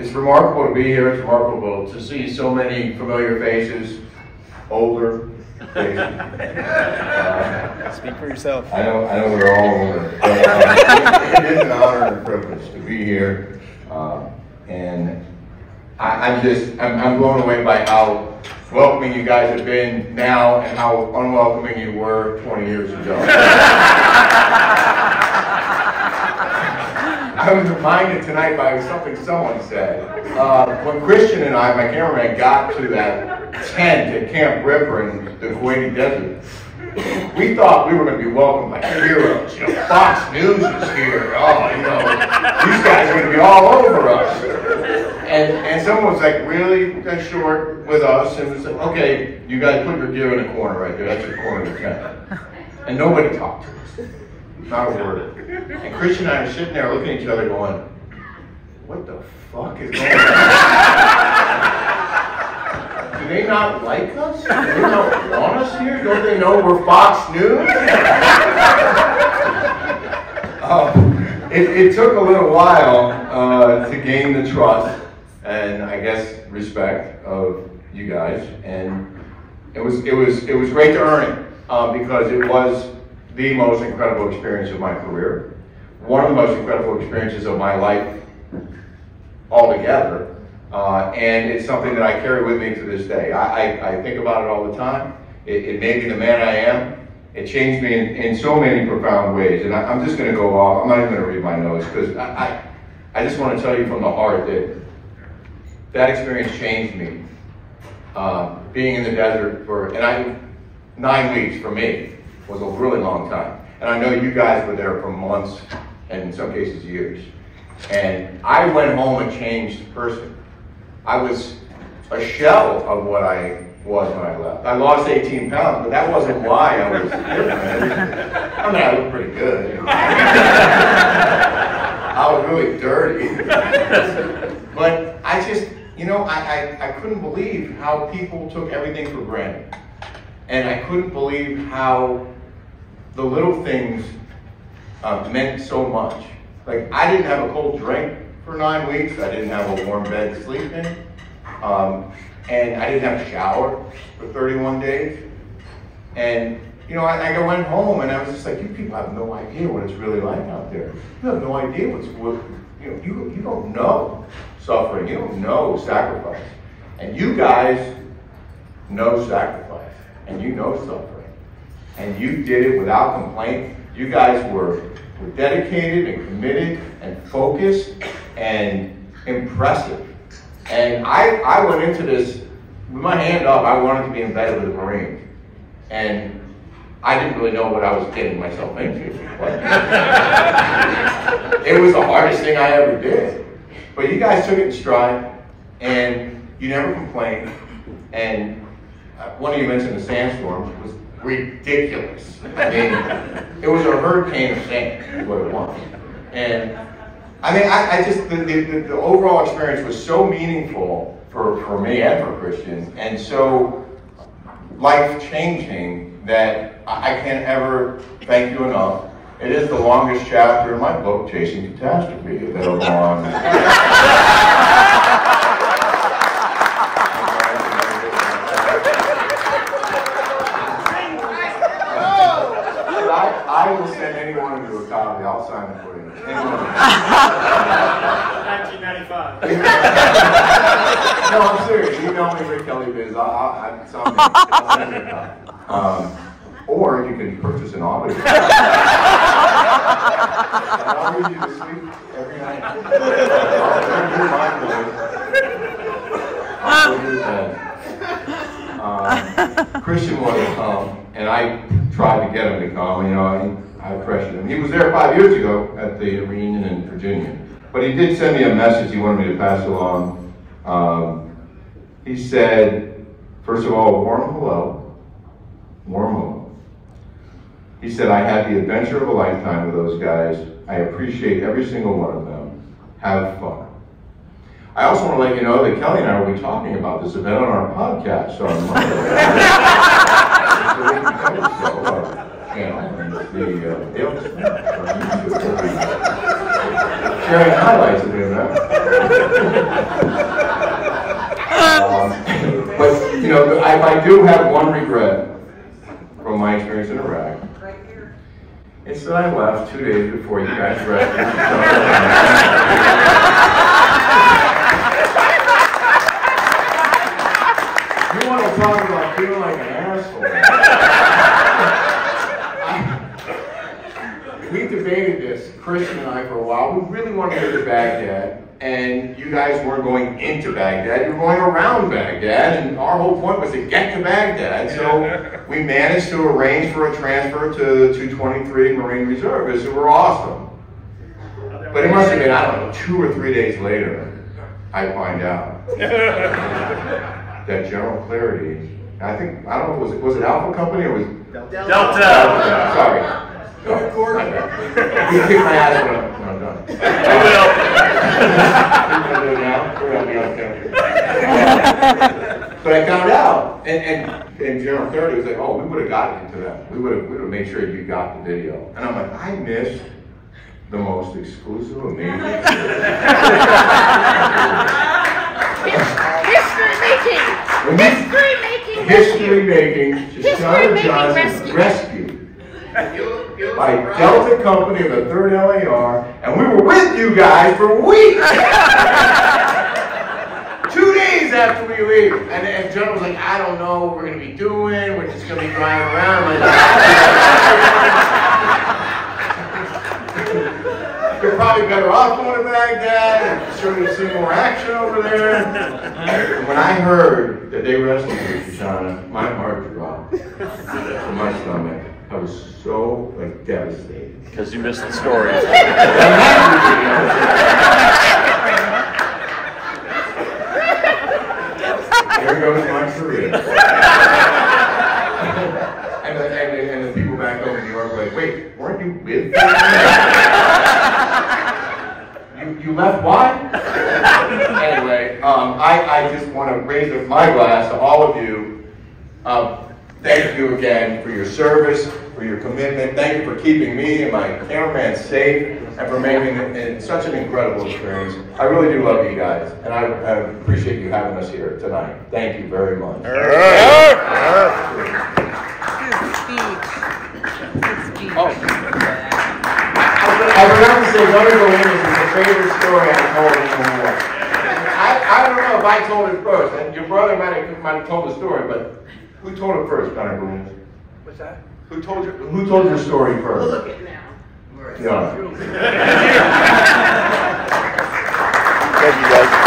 it's remarkable to be here. It's remarkable to see so many familiar faces, older faces. Uh, Speak for yourself. I know, I know we're all older, but uh, it is an honor and a privilege to be here. Uh, and I, I'm just, I'm, I'm blown away by how welcoming you guys have been now and how unwelcoming you were 20 years ago. I was reminded tonight by something someone said. Uh, when Christian and I, my cameraman, got to that tent at Camp Ripper in the Kuwaiti Desert, we thought we were going to be welcomed like heroes. You know, Fox News is here. Oh, you know, these guys are going to be all over us. And, and someone was like really short with us and was like, okay, you guys put your gear in the corner right there. That's your corner of the tent. And nobody talked to us. Not a word. And Christian and I are sitting there looking at each other going, what the fuck is going on? Do they not like us? Do they not want us here? Don't they know we're Fox News? Um, it, it took a little while uh, to gain the trust and I guess respect of you guys, and it was it was it was great to earn it uh, because it was the most incredible experience of my career, one of the most incredible experiences of my life altogether, uh, and it's something that I carry with me to this day. I, I, I think about it all the time. It, it, made me the man I am. It changed me in, in so many profound ways, and I, am just going to go off. I'm not even going to read my notes because I, I, I just want to tell you from the heart that that experience changed me. Uh, being in the desert for, and I, nine weeks for me was a really long time. And I know you guys were there for months and in some cases years. And I went home a changed person. I was a shell of what I was when I left. I lost 18 pounds, but that wasn't why I was different. I mean, I looked pretty good. I was really dirty. but I just, you know, I, I, I couldn't believe how people took everything for granted. And I couldn't believe how the little things uh, meant so much. Like, I didn't have a cold drink for nine weeks. I didn't have a warm bed to sleep in. Um, and I didn't have a shower for 31 days. And, you know, I, I went home and I was just like, you people have no idea what it's really like out there. You have no idea what's, what, you know, you, you don't know suffering. You don't know sacrifice. And you guys know sacrifice. And you know suffering. And you did it without complaint. You guys were, were dedicated and committed and focused and impressive. And I, I went into this with my hand up. I wanted to be embedded with the Marines. And I didn't really know what I was getting myself into. it was the hardest thing I ever did. But you guys took it in stride, and you never complained. And uh, one of you mentioned the sandstorm was ridiculous. I mean, it was a hurricane of sand, what it was. And I mean, I, I just, the, the, the, overall experience was so meaningful for, for me and for Christian, and so life changing that I can't ever thank you enough. It is the longest chapter in my book, Chasing Catastrophe, available on. I, I will send anyone to a copy. I'll sign it for you. 1995. no, I'm serious. You know me, Rick Kelly Biz. I, I, I, you a copy. Um, or you can purchase an audio. I'll read you to sleep every night. I'll turn your mind I'll put your bed. Um, Christian wanted to come, and I tried to get him to come. You know, I, pressured him. He was there five years ago at the reunion in Virginia. But he did send me a message he wanted me to pass along. Um, he said, first of all, warm hello. Warm hello. He said, I had the adventure of a lifetime with those guys. I appreciate every single one of them. Have fun. I also want to let you know that Kelly and I will be talking about this event on our podcast on Monday. the uh, Smith sharing highlights of the event. Um, But, you know, I, I do have one regret from my experience in Iraq. It's that I left two days before you guys other. You want to talk about feeling like an asshole? We debated this, Christian and I, for a while. We really wanted to go to Baghdad, and you guys weren't going into Baghdad, you were going around Baghdad, and our whole point was to get to Baghdad. So we managed to arrange for a transfer to the 223 Marine Reservists who were awesome. But it must have been, I don't know, two or three days later, I find out that General Clarity, I think, I don't know, was it, was it Alpha Company or was? Delta. Delta. Sorry. No, my bad. You kick my ass when I'm, I'm done. I We're gonna do it now? We're gonna be on camera. But I found out, and, and, and General Clarity was like, oh, we would have gotten into that. We would have, we would have made sure you got the video. And I'm like, I missed the most exclusive, amazing. History making! History making! History making, History Shoshana making Johnson rescue. By Delta Company of the 3rd LAR, and we were with you guys for weeks. Two days after we leave, and, and was like, I don't know what we're gonna be doing, we're just gonna be driving around. Like, You're probably better off going to Baghdad, and sure you'll see more action over there. And when I heard that they rescued you, Shoshana, my heart dropped to my stomach. I was so like devastated. Because you missed the story. There goes my career. and, the, and, the, and the people back home in New York were like, wait, weren't you with them? you, you left why? anyway, um, I, I just want to raise my glass to all of you. Um, thank you again for your service, for your commitment. Thank you for keeping me and my cameraman safe and for making it, it such an incredible experience. I really do love you guys, and I, I appreciate you having us here tonight. Thank you very much. Speech. Good. I forgot to say, one of the winners is the favorite story I told in the war. I, I don't know if I told it first, and your brother might have, might have told the story, but who told it first, Connor Boone? What's that? Who told you, who told your story We'll first? look at now. Yeah. Thank you, guys.